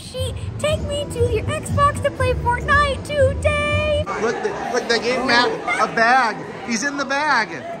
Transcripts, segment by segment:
sheet. Take me to your Xbox to play Fortnite today. Look, look, they gave Matt a bag. He's in the bag.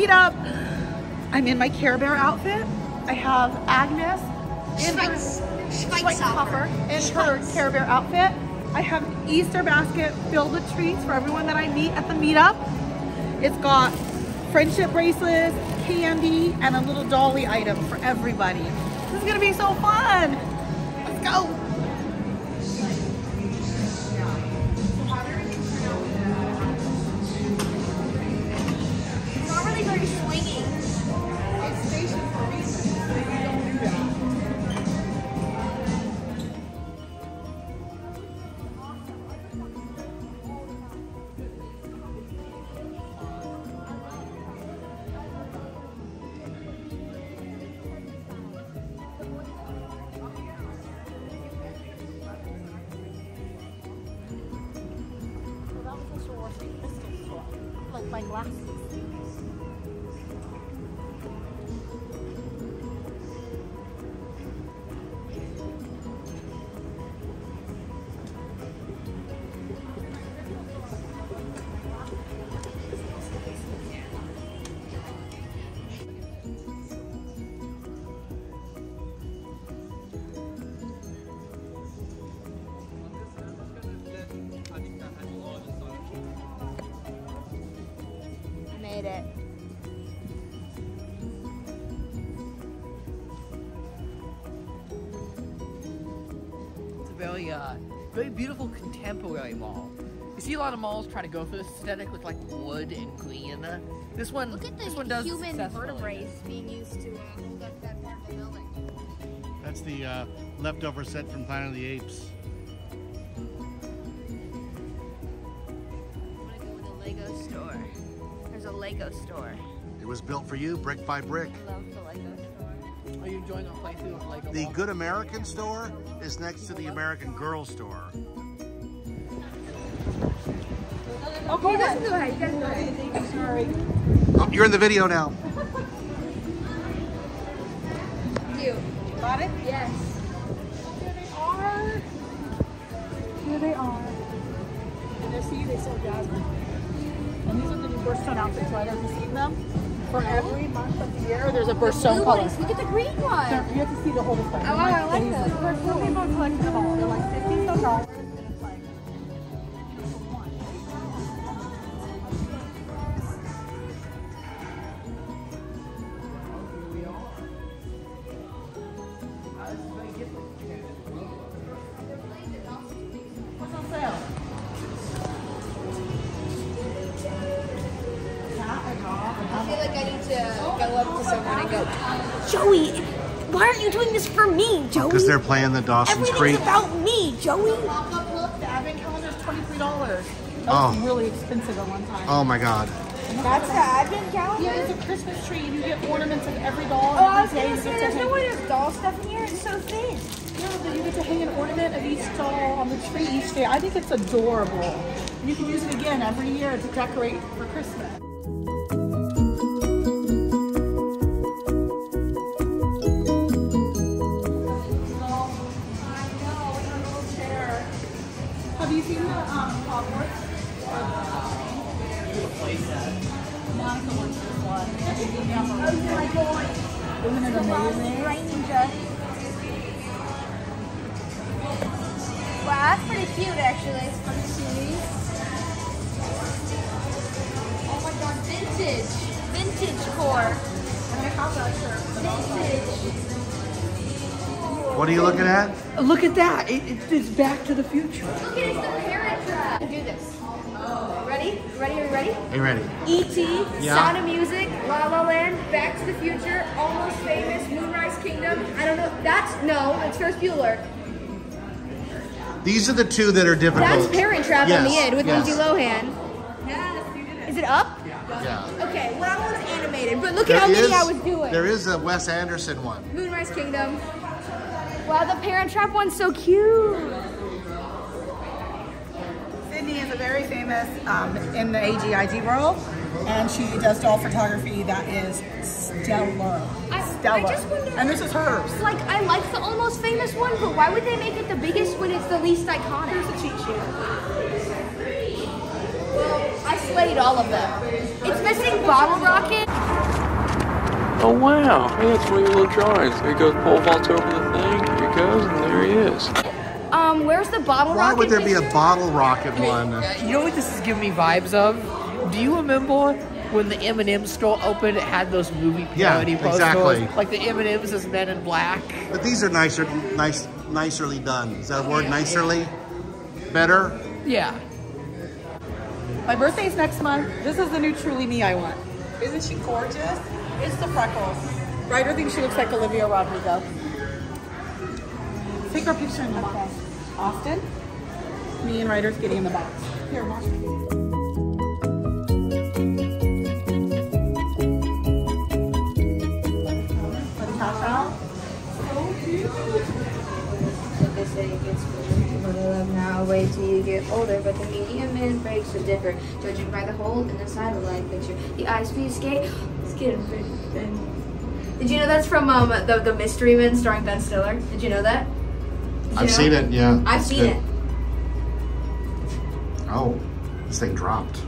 Girl meetup. I'm in my Care Bear outfit. I have Agnes in her in her Care Bear outfit. I have an Easter basket filled with treats for everyone that I meet at the meetup. It's got friendship bracelets, candy, and a little dolly item for everybody. This is gonna be so fun. Let's go. A very, uh, very beautiful contemporary mall. You see a lot of malls try to go for this aesthetic with like wood and green. This one, Look at this one does human successfully. vertebrae being used to uh, hold up that part of the building. That's the uh, leftover set from Planet of the Apes. I want to go in the Lego store. There's a Lego store. It was built for you, brick by brick. I love the Lego store. Are you enjoying our playthrough of Lego? The Good American store is next to the American Girl store. Oh, go ahead. go ahead. You guys go ahead. Sorry. Oh, you're in the video now. Cute. Got it? Yes. Here they are. Here they are. And you see, they sell Jasmine. And these are the new birthstone outfits, right? Have you seen them? For every month of the year, there's a Blue color. ones. Look at the green one. So you have to see the whole display. Oh, I like those. There's people collecting them all. They're like 50 some they're playing the Dawson's Everything's Creek. about me, Joey. Pop-up look, the advent calendar is $23. That Oh. was really expensive at one oh time. Oh my God. That's the advent calendar? Yeah, it's a Christmas tree and you get ornaments of every doll. Oh, I was gonna say, there's no hang- way there's doll stuff in here. It's so thin. No, but you get to hang an ornament of each doll on the tree each day. I think it's adorable. You can use it again every year to decorate for Christmas. You looking at? Look at that! It, it, it's Back to the Future. Look at it, it's the Parent Trap. Do this. Ready? Ready? Are you ready? Are you ready? E.T., Yeah. Sound of Music, La La Land, Back to the Future, Almost Famous, Moonrise Kingdom. I don't know. That's no. It's Ferris Bueller. These are the two that are difficult. That's Parent Trap on the end with yes. Lindsay Lohan. Is it up? Yeah. Okay. Well, that one's animated, but look There at how many I was doing. There is a Wes Anderson one. Moonrise Kingdom. Wow, the Parent Trap one's so cute. Sydney is a very famous um, in the AGIG world, and she does doll photography that is stellar. I- stellar. I just wonder- and this is hers. Like, I like the almost famous one, but why would they make it the biggest when it's the least iconic? Here's a cheat sheet. I slayed all of them. It's missing Bottle Rocket. Oh wow, hey, that's one of your little drawings. There goes pole vaults over the thing, here it goes, and there he is. Um, where's the Bottle Why Rocket? would there be a bottle rocket one? You know what this is giving me vibes of? Do you remember when the M&M store opened? It had those movie Yeah, parody posters, exactly. like the M&Ms as Men in Black. But these are nicer, nice, nicerly done. Is that a word? Nicerly? Better? Yeah. My birthday's next month. This is the new Truly Me I want. Isn't she gorgeous? It's the freckles. Ryder thinks she looks like Olivia Rodrigo. Take our picture in the box. Austin, me and Ryder's getting in the box. Here, watch. Put the. They say it gets better, but I love now. Wait till you get older, but the medium and breaks are different. Judging by the hole in the satellite picture, the eye speed skate, it's getting pretty thin. Did you know that's from um, the the Mystery Men starring Ben Stiller? Did you know that? Did you I've know? seen it, yeah. I've seen good. it. Oh, this thing dropped.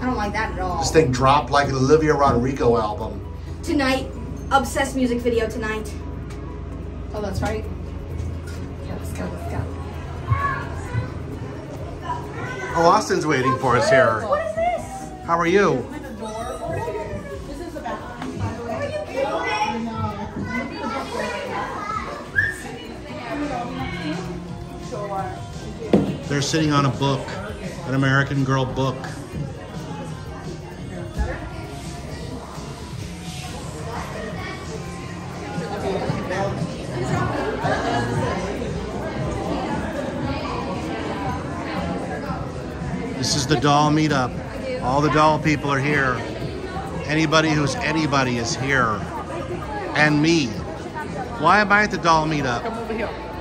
I don't like that at all. This thing dropped like an Olivia Rodrigo album. Tonight, obsessed music video tonight. Oh, that's right. Yeah, let's go, let's go. Oh, Austin's waiting for us here. What is this? How are you? They're sitting on a book, an American Girl book. This is the doll meetup. All the doll people are here. Anybody who's anybody is here. And me. Why am I at the doll meetup?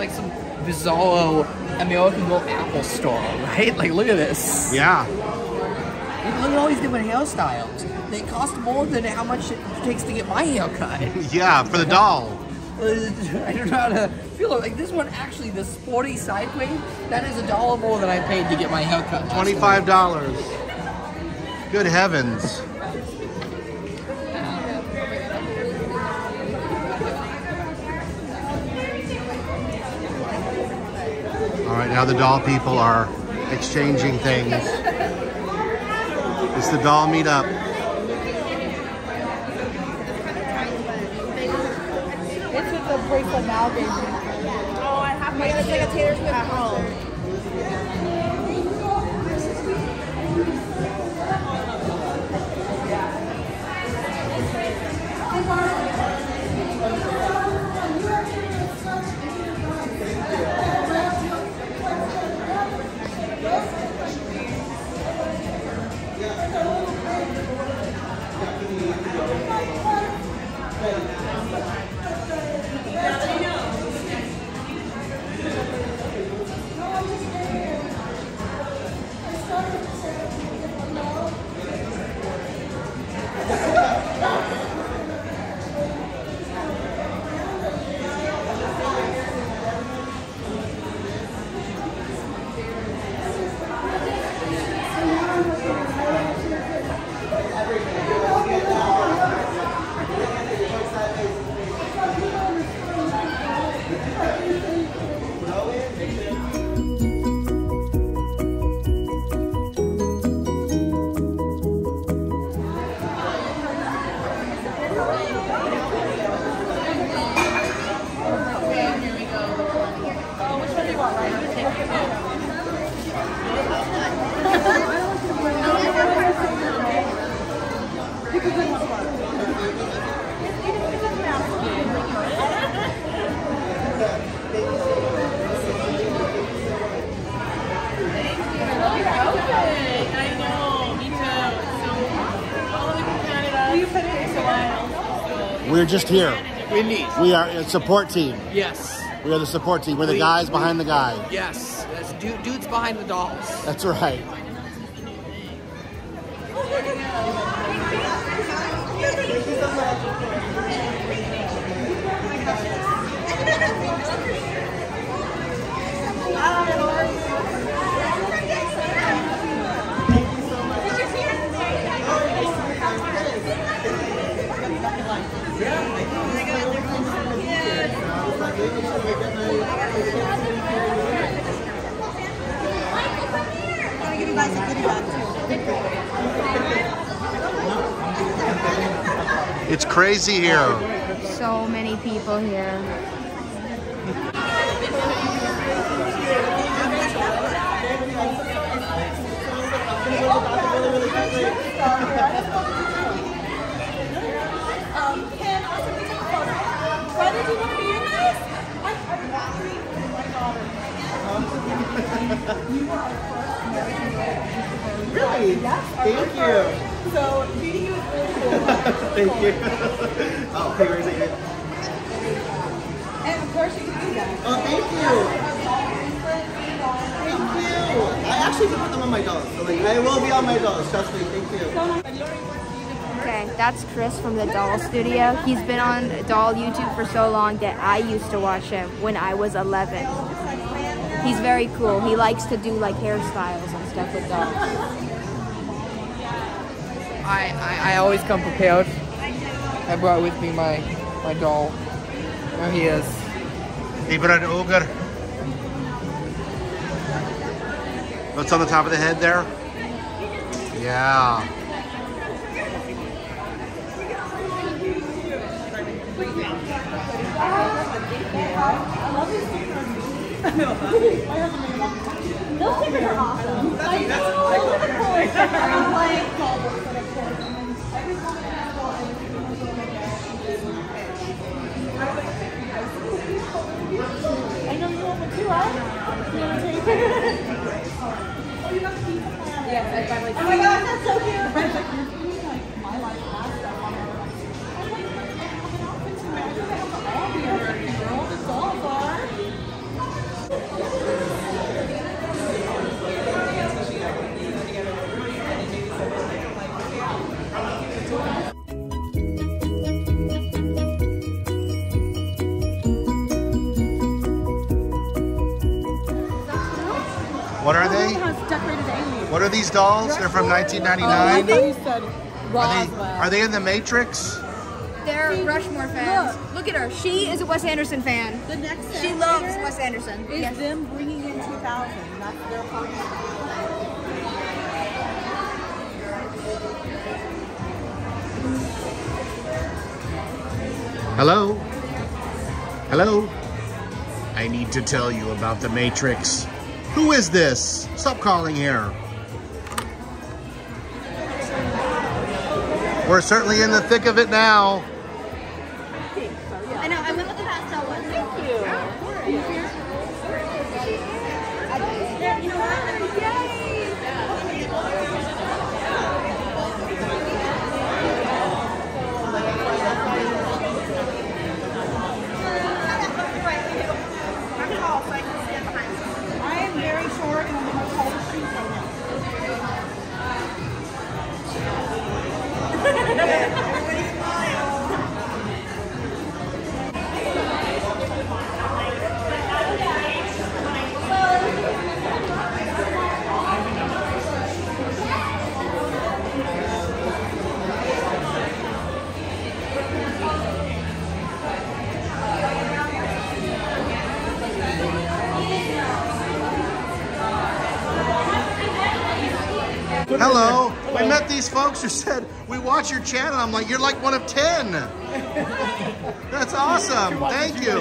Like some bizarro American Girl Apple store, right? Like, look at this. Yeah. Look at all these different hairstyles. They cost more than how much it takes to get my hair cut. Yeah, for the doll. I don't know how to feel it. Like this one, actually, the sporty side wave, that is a dollar more than I paid to get my hair cut. Twenty-five dollars. Good heavens. Right, now the doll people are exchanging things. It's the doll meetup. It's with the bracelet now. Oh, I have my. It's like a Taylor Swift at Thank you. We're just here. Windy. We are a support team. Yes. We are the support team. We're the We- guys behind the guy. Yes. That's dudes behind the dolls. That's right. It's crazy here. So many people here. Um, Ken, also we took a photo. Why did you want to be in this? I, I'm watching my daughter. Really? Yes. Thank you. So Thank you. oh, hey, where's it? and of course you can do that. Oh, thank you. Thank you. I actually did put them on my dolls. So like, I will be on my dolls. Trust me. Thank you. Okay, that's Chris from the Doll Studio. He's been on Doll YouTube for so long that I used to watch him when I was 11. He's very cool. He likes to do like hairstyles and stuff with dolls. I, I, I always come prepared. I brought with me my my doll. There he is. Ibrahim Ugar. What's on the top of the head there? Yeah. Those stickers are awesome. I know. I'm like, I Yes, I like. Oh my gosh, that's so cute. are they? has decorated aliens. What are these dolls? They're from 1999. Are they, are they in the Matrix? They're Rushmore fans. Look at her. She is a Wes Anderson fan. The next She loves Wes Anderson. is Yes. them bringing in 2000. That's their. Hello? Hello? I need to tell you about the Matrix. Who is this? Stop calling here. We're certainly in the thick of it now. These folks who said, we watch your channel. I'm like, you're like one of 10. That's awesome. Thank you.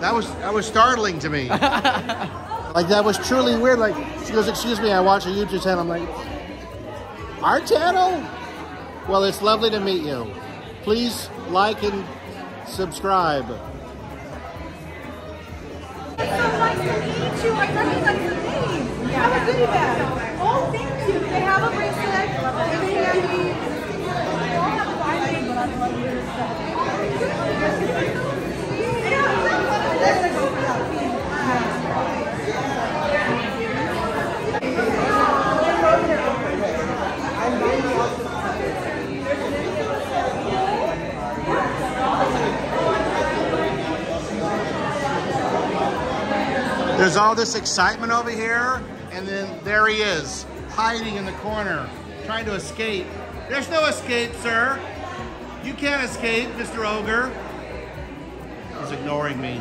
That was that was startling to me. like that was truly weird. Like she goes, excuse me, I watch a YouTube channel. I'm like, our channel? Well, it's lovely to meet you. Please like and subscribe. It's so nice to meet you. I recognize your name. Have a goodie bag. Oh, thank you. They have a bracelet. They candy. They all have diamond, but I love your stuff. There's all this excitement over here, and then there he is, hiding in the corner, trying to escape. There's no escape, sir. You can't escape, Mr. Ogre. He's ignoring me.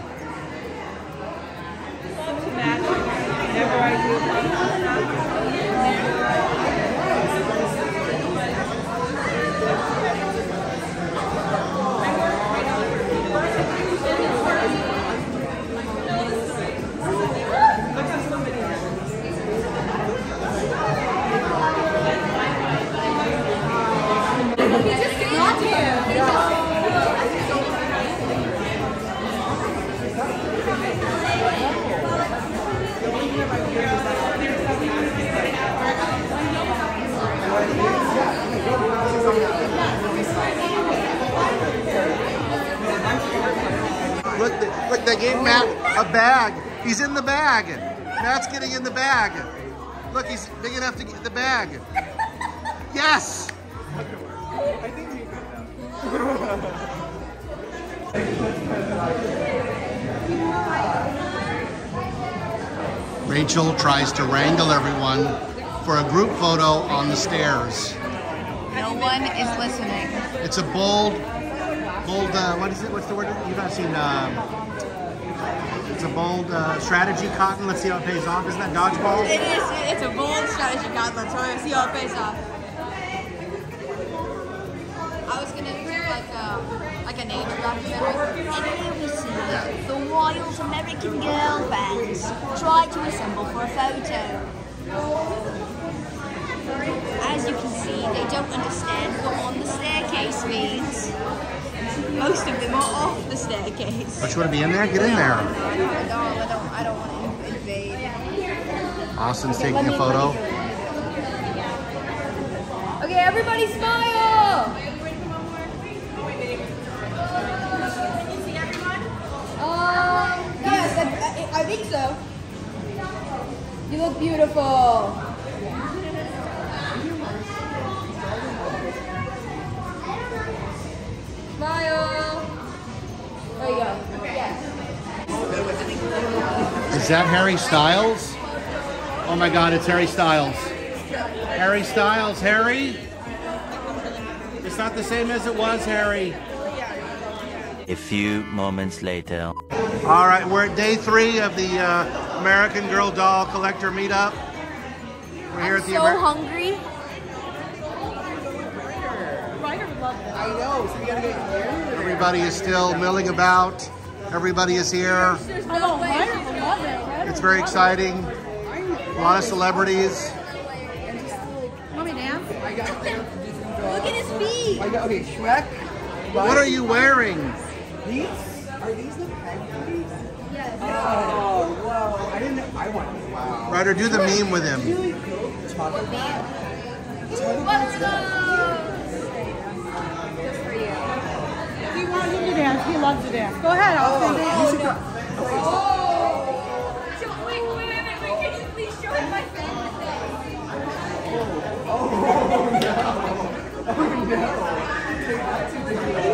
Bag. Look, he's big enough to get the bag. Yes! Rachel tries to wrangle everyone for a group photo on the stairs. No one is listening. It's a bold, bold. Uh, what is it? What's the word? You've not seen. Um, it's a bold uh, strategy, Cotton. Let's see how it pays off. Isn't that dodgeball? It is. It's a bold strategy, Godland. So we'll see how it pays off. I was gonna do like a like a nature documentary. And here the wild American girl bands try to assemble for a photo. As you can see, they don't understand what on the staircase means. Most of them are off the staircase. Don't you want to be in there? Get in there. I don't. I don't. I don't want to invade. Austin's taking a photo. Okay, everybody smile! Um, yes, I, I, I think so. You look beautiful. Is that Harry Styles? Oh my God, it's Harry Styles. Harry Styles, Harry? It's not the same as it was, Harry. A few moments later. All right, we're at day three of the uh, American Girl Doll Collector Meetup. We're here I'm at the so Amer- hungry. Ryder would love. I know, so we gotta get here. Everybody is still milling about. Everybody is here. I know, Ryder would love it. Ryder It's very exciting. A lot of celebrities. it. Want me to dance? I got there from Disney Look at his feet. I got, okay, Shrek. What are you wearing? These? Are these the peg? Yes. Oh, whoa. I didn't I want, wow. Ryder, do the meme with him. Taco Bell? Do you want him to dance? He loves to dance. Go ahead, oh, Oh, no. Oh, no. Take that to the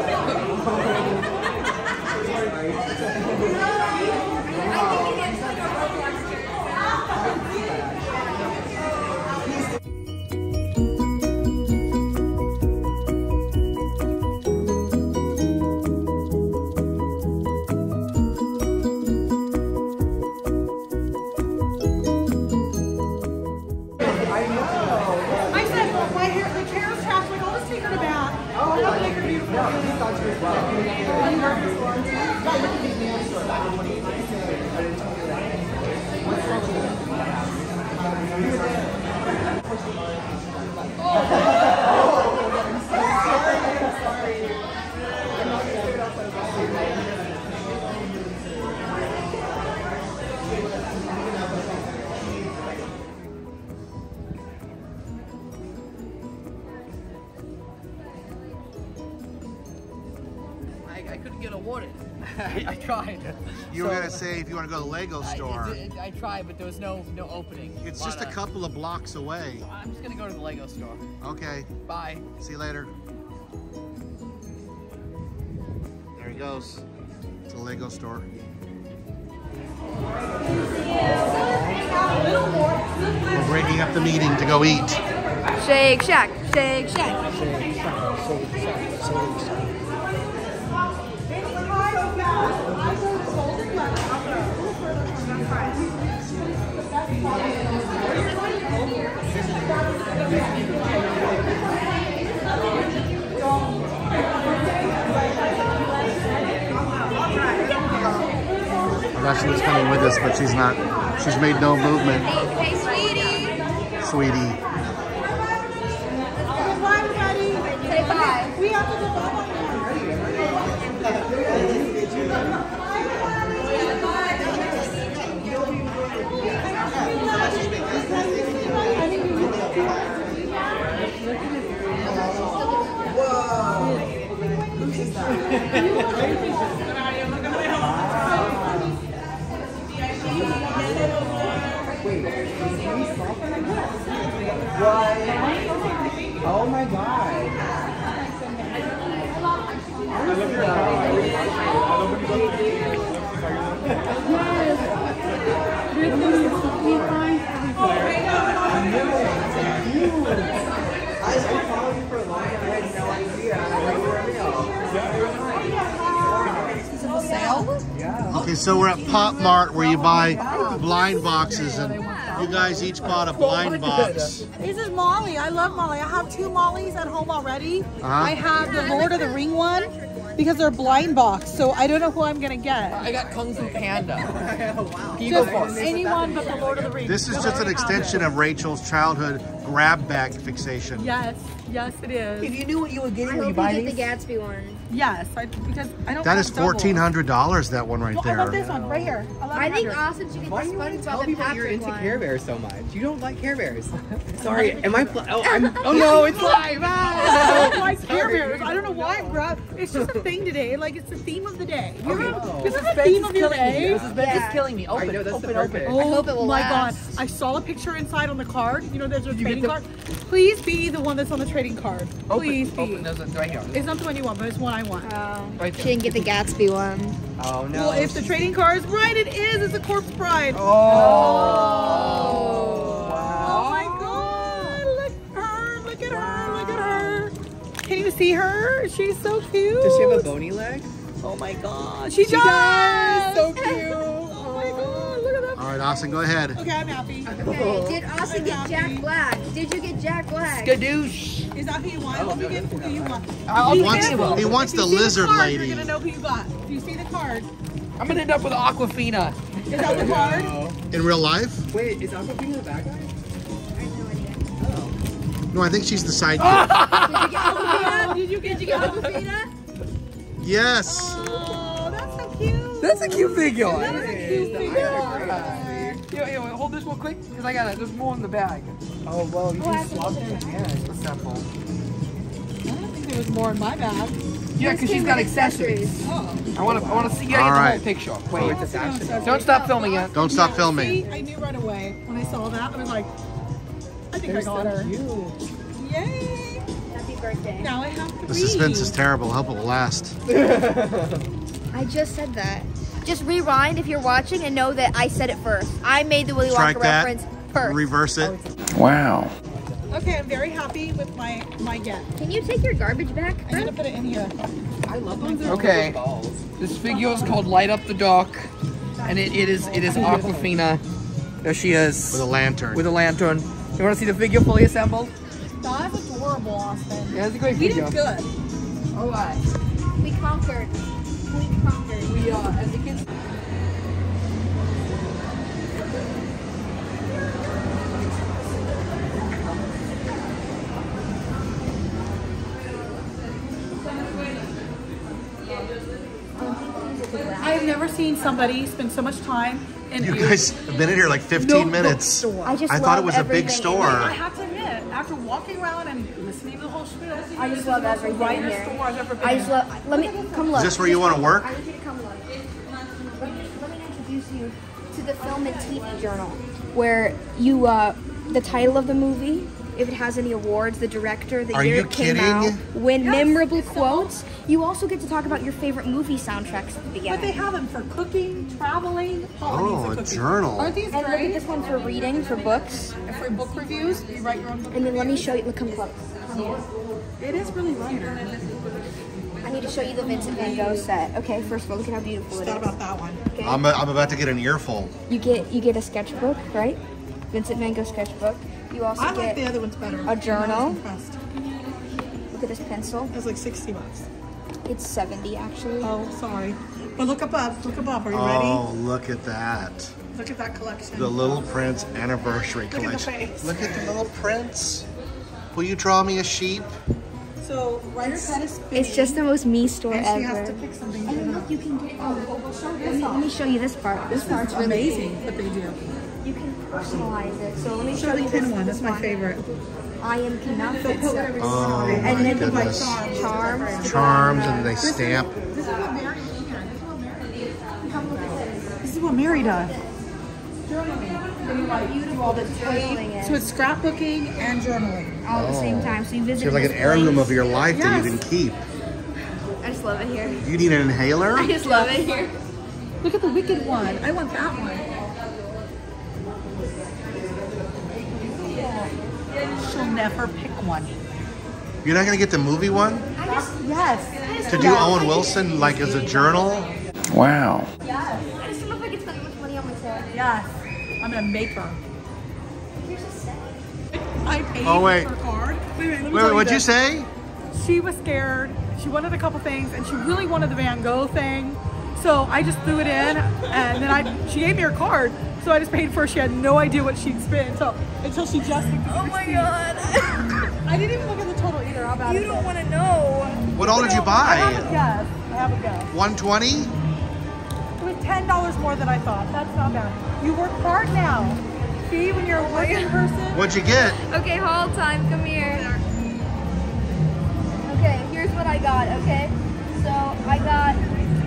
You were gonna say if you want to go to the Lego I- store. it- it- I tried, but there was no no opening. It's But, just a uh, couple of blocks away. I'm just gonna go to the Lego store. Okay. Bye. See you later. There he goes. It's a Lego store. We're breaking up the meeting to go eat. Shake Shack, Shake Shack. I thought she was coming with us, but she's not. She's made no movement, Hey, sweetie. sweetie. Bye, everybody. Say bye. We have to Oh my god. I followed you for a long Okay, so we're at Pop Mart where you buy blind boxes, and you guys each bought a blind box. This is Molly. I love Molly. I have two Mollys at home already. Uh-huh. I have the Lord of the Ring one because they're blind box, so I don't know who I'm gonna get. I got Kung Fu Panda. Can you Just anyone but the Lord of the Rings. This is just an extension of Rachel's childhood grab bag fixation. Yes, yes, it is. If you knew what you were I getting when hope you you buy get these. the Gatsby one. Yes, I, because I don't. That have is doubles. fourteen hundred dollars. That one right Well, I love there. this one right here. I think 1100. Austin should get Why the do you want to SpongeBob tell and people you're into one. Care Bears so much? You don't like Care Bears. Sorry, am I? Pl- oh, I'm, oh no, it's live. Ah. I don't like Care Bears. I don't know why I'm. It's just a thing today. Like it's the theme of the day. You Okay. know, Oh. this is the theme of your killing me. day. Mrs. Benz Yeah. is killing me. Open, I know, that's the open, open. perfect. Oh hope it will my last. god! I saw a picture inside on the card. You know, there's a you trading card. Please be the one that's on the trading card. Please Open, be. open. There's a right here. It's not the one you want, but it's one I want. Oh, Right she didn't get the Gatsby one. Oh no. Well, if the trading card is right, it is. It's a corpse bride. Oh. Oh my god! Look at her! Look at her! Look at her! Can you see her? She's so cute. Does she have a bony leg? Oh my god! She, She does. does! So cute. Right, Austin, go ahead. Okay, I'm happy. Okay, did Austin get Jack Black? Did you get Jack Black? Skadoosh. Is that who you want? What do you get? Who you want? I'll If you wants- see he wants if you the see lizard card, lady. You're gonna know who you got. If you see the card, I'm gonna end up with Awkwafina. is that the card? In real life? Wait, is Awkwafina the bad guy? I have no idea. No, I think she's the sidekick. Did you get? Did you get Awkwafina? yes. Oh, that's so cute. That's a cute figure. That is a cute figure. Here, here, hold this real quick, because I got it. There's more in the bag. Oh well, you Oh, I can swap have them. to Yeah. Assemble. I don't think there was more in my bag. Yeah, because she's got with accessories. Oh. I want to, I want to see you get All the right. whole picture. Oh, Wait, it's a fashion. don't stop filming yet. Don't stop See, filming. I knew right away when I saw that. I was like, I think They're I got so her. cute. Yay! Happy birthday. Now I have three. The suspense is terrible. I hope it will last. I just said that. Just rewind if you're watching and know that I said it first. I made the Willy Strike Wonka that. reference first. Reverse it. Wow. Okay, I'm very happy with my my get. Can you take your garbage back? I'm gonna put it in here. I love those. They're Okay. balls. This figure is called Light Up the Dark, and it, it is it is Awkwafina. There she is With a lantern. with a lantern. You want to see the figure fully assembled? That's adorable, Austin. Yeah, it's a great We figure. did good. All right. We conquered. We conquered. We uh, I've never seen somebody spend so much time in You a guys have been in here like 15 notebook minutes. store. I just I thought it was a big store. I have to admit, after walking around and listening to the whole spiel, I just love everything Writer here. store I've ever been I just love. Let me come look. Is this where you want to work? I need you to come look. Let me, let me introduce you to the film and TV journal, where you uh, the title of the movie, if it has any awards, the director, the Are year you it came kidding? out, win memorable quotes. You also get to talk about your favorite movie soundtracks at the beginning. But they have them for cooking, traveling, all Oh, a cooking. journal. Aren't these and look at great? this one for reading, for books. And for book reviews, you write your own book. And then let me show you. Look, come close. Come here. It is really writer. I need to show you the Vincent Van Gogh set. Okay, first of all, look at how beautiful it Thought is. about that one. Okay. I'm, I'm about to get an earful. You get you get a sketchbook, right? Vincent Van Gogh sketchbook. You also I get like the other ones better. a journal. I was impressed. look at this pencil. It was like 60 bucks. It's 70 actually. Oh, sorry. But look above. Look above. Are you ready? Oh, look at that. Look at that collection. The Little Prince anniversary at the collection. face. Look at the Little Prince. Will you draw me a sheep? So, writer's head is. It's just the most me store And ever. she has to pick something. And then look, you can get. Oh, oh, well, show this let, me, let me show you this part. This, This part's is really amazing what they do. You personalize it. So let me Show show the you pin this one. That's this my favorite. I am Knuff. So put whatever you Oh, want. my and then goodness. charms. Charms and they stamp. This is what Mary can. This is what Mary Come this. This is what Mary does. Beautiful. The toiling it. So it's scrapbooking and journaling. all at the same oh. time. So you visit. you have like an heirloom place. of your life that you can keep. I just love it here. Do you need an inhaler? I just love it here. Look at the wicked one. I want that one. She'll never pick one. You're not gonna get the movie one? I just. Yes. To do Owen Wilson like as a journal? Wow. Yes. I just don't know if I can spend much money on myself. Yes. I'm gonna make her. Here's a set. I paid Oh, wait. her card. Wait, wait, let me Wait, tell what'd you this. say? She was scared. She wanted a couple things, and she really wanted the Van Gogh thing. So I just threw it in, and then I she gave me her card. So I just paid for. it. She had no idea what she'd spent until until she just. Oh my god. I didn't even look at the total either. How bad you is don't want to know. What all did you buy? I have a buy? guess. I have a guess. 120? It was ten dollars more than I thought. That's not bad. You work hard now. See, when you're a working person. What'd you get? Okay, hold time. Come here. Okay, here's what I got. Okay, so I got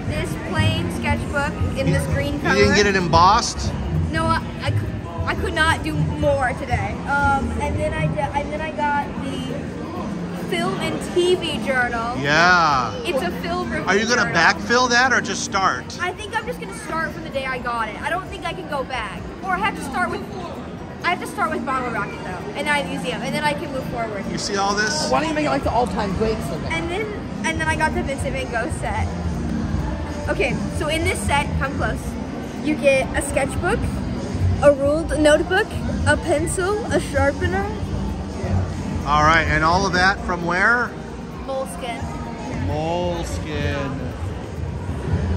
this plain sketchbook in this green color. You cover. didn't get it embossed? No, I, I, I could not do more today. Um, and then I did, and then I got the film and TV journal. Yeah. It's a film review. Are you gonna journal. backfill that or just start? I think I'm just gonna start from the day I got it. I don't think I can go back, or I have to start with. I have to start with Bottle Rocket though, and then I have museum, and then I can move forward. You see all this? Why don't you make it like the all-time greats of it? And then and then I got the Vincent Van Gogh set. Okay, so in this set, come close. You get a sketchbook, a ruled notebook, a pencil, a sharpener, All right, and all of that from where? moleskine. Moleskine.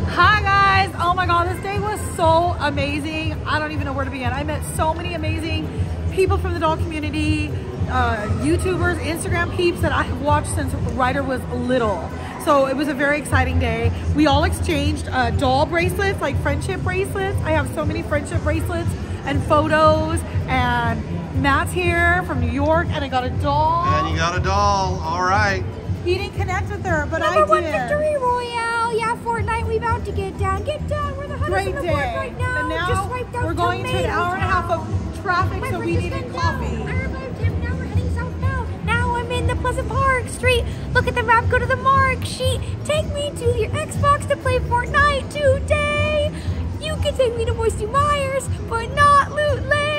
Hi guys! Oh my god, this day was so amazing. I don't even know where to begin. I met so many amazing people from the doll community, uh, YouTubers, Instagram peeps that I have watched since Ryder was little. So it was a very exciting day. We all exchanged uh, doll bracelets, like friendship bracelets. I have so many friendship bracelets and photos and Matt's here from New York and I got a doll. And you got a doll. All right. He didn't connect with her, but Number I one victory royale. Yeah, Fortnite. We about to get down. Get down. We're the hottest Great on the day. board right now. and now Just wiped out we're going to an hour and a half of traffic, My so we just needed went down. coffee. Pleasant Park Street. Look at the map. Go to the mark sheet. Take me to your Xbox to play Fortnite today. You can take me to Moisty Myers, but not Loot Lake.